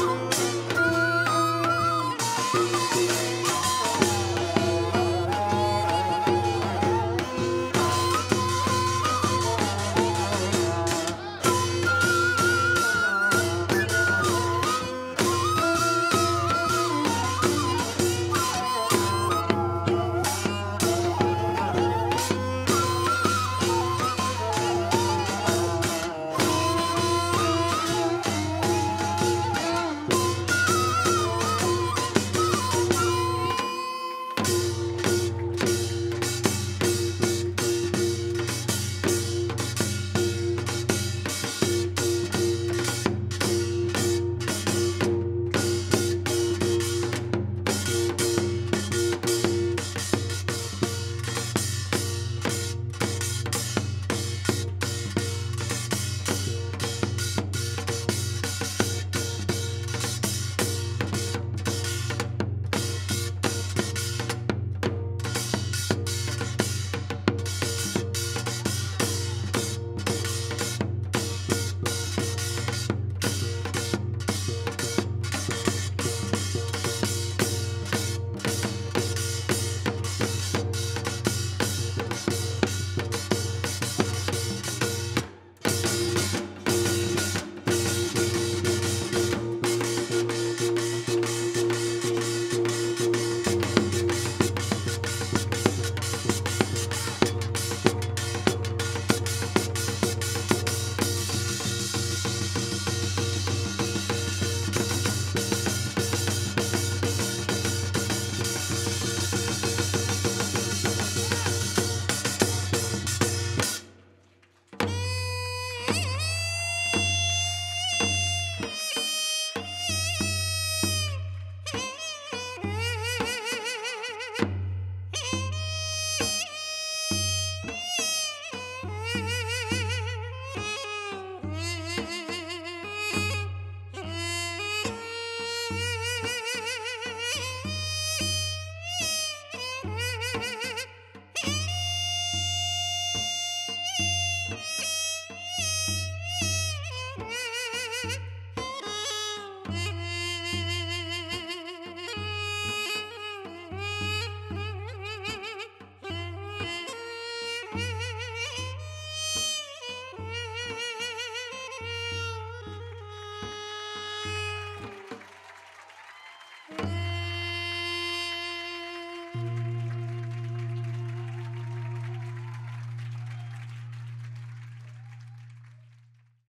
Peace.